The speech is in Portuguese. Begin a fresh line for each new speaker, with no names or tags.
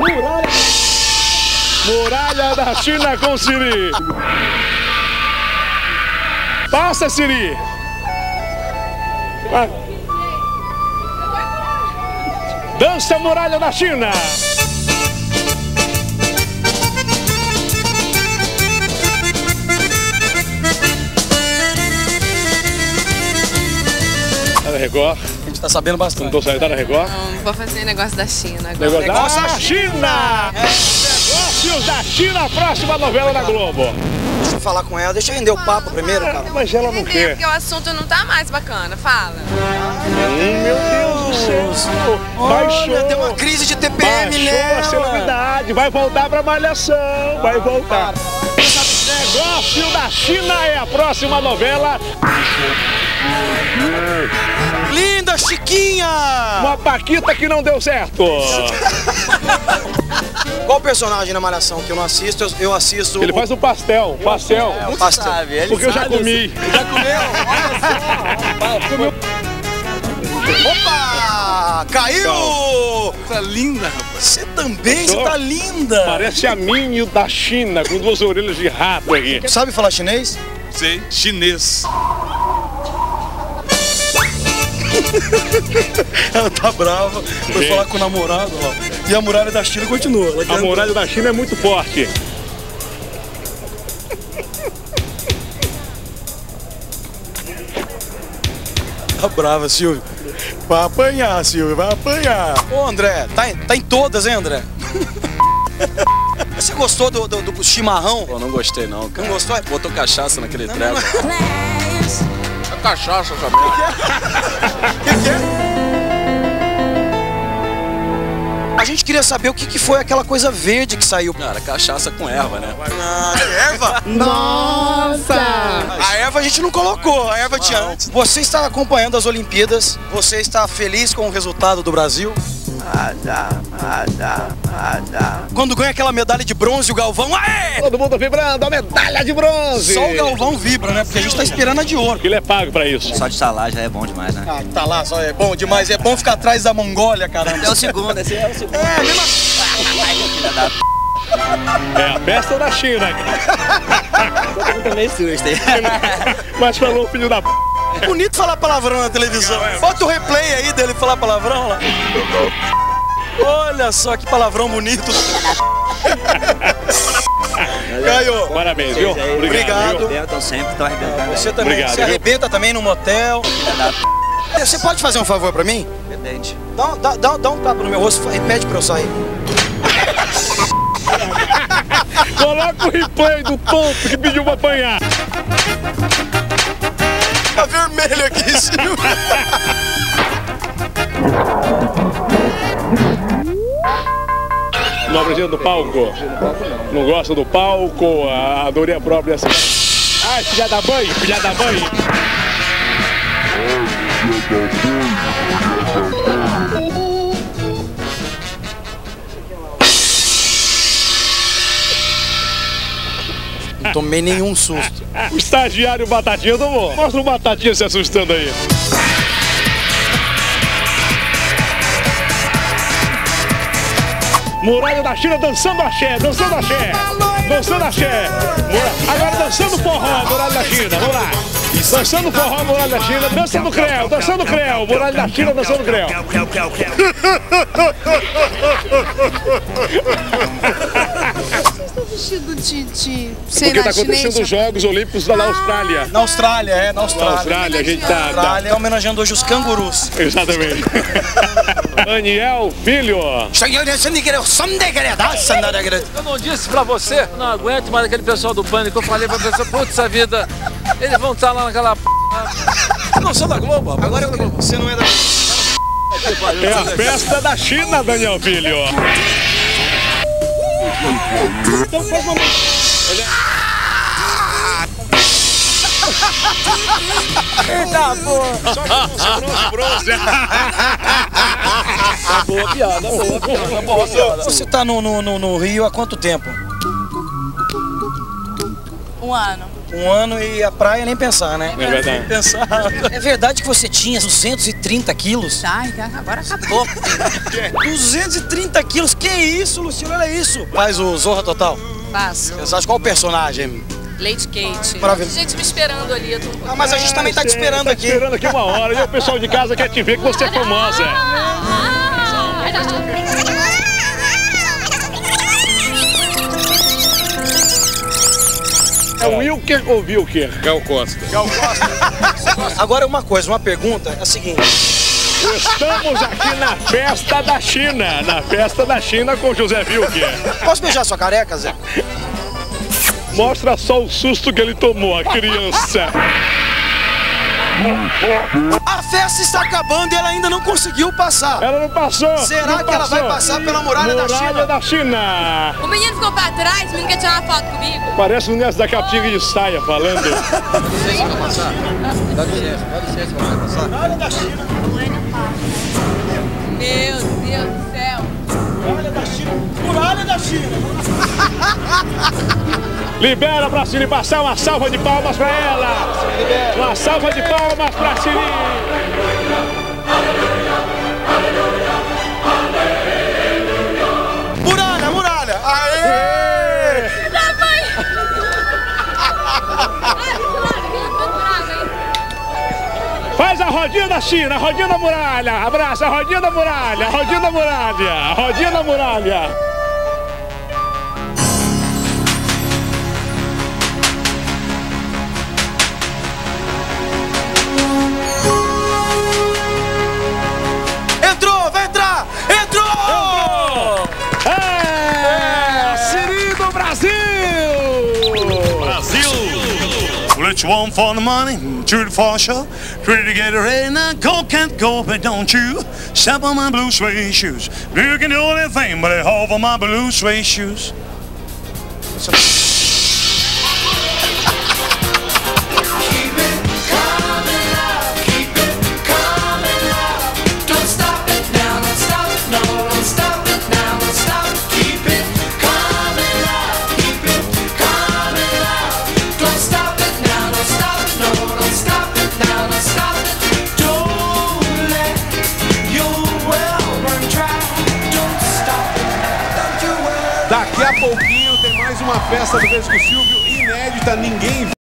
Muralha. Da China com Siri. Passa, Siri. Dança Muralha da China. Na Record?
A tá sabendo
Não
bastante.
tô saindo, tá na Record?
Não, vou fazer negócio da China agora.
Negócio
Negócio
da
da
China! Negócios da China, próxima novela da Globo.
Deixa eu falar com ela, deixa eu render o papo primeiro, cara.
Mas ela não quer.
porque o assunto não tá mais bacana. Fala.
Hum, meu Deus do céu!
Olha,
Baixou!
deu uma crise de TPM
Baixou a
nela.
celebridade, vai voltar pra malhação, vai voltar. Negócio da China é a próxima novela.
Linda, Chiquinha!
Uma Paquita que não deu certo.
Qual personagem na Malhação que eu não assisto? Eu, eu assisto.
Ele faz o pastel, pastel.
o pastel.
Porque eu já comi.
Já comeu? Opa! Caiu!
Tá linda, rapaz.
Você também, você tá linda!
Parece a Minho da China, com duas orelhas de rato aqui.
Sabe falar chinês?
Sei, chinês.
Ela tá brava, foi
Gente.
falar com o namorado, ó. E a muralha da China continua. Ela
A
quer-
muralha da China é muito forte.
Tá brava, Silvio. Vai apanhar, Silvio, vai apanhar. Ô, André, tá em, tá em todas, hein, André? Você gostou do, do, do chimarrão?
Pô, não gostei não, cara.
Não gostou?
Botou cachaça naquele treco.
É cachaça essa merda.
Que que é? A gente queria saber o que, que foi aquela coisa verde que saiu.
Cara, cachaça com erva, né?
Ah, erva? Nossa! A erva a gente não colocou, a erva tinha antes. Você está acompanhando as Olimpíadas, você está feliz com o resultado do Brasil? Quando ganha aquela medalha de bronze, o Galvão, aê!
Todo mundo vibrando, a medalha de bronze.
Só o Galvão vibra, né? Porque a gente tá esperando a de ouro.
Ele é pago pra isso.
Só de salar já é bom demais, né?
Ah, tá lá, só é bom demais. É bom ficar atrás da Mongólia, caramba.
É o segundo, esse é o segundo.
É, mesmo
Filha da p.
É a festa da China.
Todo mundo também susto, hein?
Mas falou filho da p.
É bonito falar palavrão na televisão. Bota o replay aí dele falar palavrão lá. Olha só que palavrão bonito. Caio,
Parabéns, viu?
Obrigado.
viu?
Sempre, estão arrebentando.
você também
Obrigado,
se
viu?
arrebenta também no motel.
Da p.
Você pode fazer um favor pra mim?
Depende.
Dá, um- dá, dá, dá um tapa no meu rosto e pede pra eu sair.
Coloca o replay do tonto que pediu pra apanhar. Do palco. Não gosta do palco, a adorei a própria. Ai, filha da mãe, filha da mãe.
Não tomei nenhum susto.
O estagiário Batatinha tomou. Mostra o Batatinha se assustando aí. Muralha da China dançando axé, dançando axé, dançando axé. Agora dançando forró, Muralha da China, vamos lá. Dançando forró, Muralha da China, dançando creu, dançando creu, Muralha da China, dançando creu.
Vestido de, de sei
Porque
lá,
tá acontecendo os Jogos Olímpicos lá na Austrália.
Na Austrália, é, na
Na
Austrália.
Austrália, a gente tá... tá-
Austrália, homenageando hoje os cangurus.
Exatamente. Daniel Filho.
Eu não disse pra você, não aguento mais aquele pessoal do pânico. Eu falei pra pessoa, putz, a vida, eles vão estar lá naquela p. Não sou da Globo.
Agora eu, você não é da.
É a festa da China, Daniel Filho. Então faz uma...
Eita, pô!
bronze.
Boa piada, boa piada, boa piada.
Você tá no, no, no Rio há quanto tempo?
Um ano.
Um ano e a praia nem pensar, né?
É verdade.
Nem pensar. É verdade que você tinha 230 quilos?
Ai, agora acabou.
230 quilos? Que isso, Luciano? Olha isso. Faz o Zorra Total.
Faço.
Você acha qual o personagem?
Lady Kate.
Maravilha.
Gente me esperando ali. Eu tô...
Ah, mas a gente também tá te esperando
tá
aqui.
esperando aqui uma hora. E o pessoal de casa quer te ver que você é famosa. É o Wilker ou Wilker?
Gal Costa.
Agora uma coisa, uma pergunta é a seguinte.
Estamos aqui na festa da China. Na festa da China com José Wilker.
Posso beijar sua careca, Zé?
Mostra só o susto que ele tomou, a criança.
A festa está acabando e ela ainda não conseguiu passar.
Ela não passou.
Será
não
que ela vai
passou.
passar pela muralha da China?
Muralha da China.
O menino ficou pra trás, o menino quer tirar uma foto comigo.
Parece o Ness da Capitinga de saia falando.
Muralha da China.
Meu Deus do céu.
Muralha da China. Muralha da China.
Libera pra Cine passar uma salva de palmas pra ela. Uma salva de palmas pra Cine.
Muralha, muralha. Aê!
Já foi.
Faz a rodinha da China, a rodinha da muralha. Abraça, a rodinha da muralha, a rodinha da muralha, a rodinha da muralha.
One for the money, two for sure. Three to get ready now. Go can't go, but don't you step on my blue suede shoes. You can do anything, but over my blue suede shoes.
Festa do Beijo com o Silvio inédita, ninguém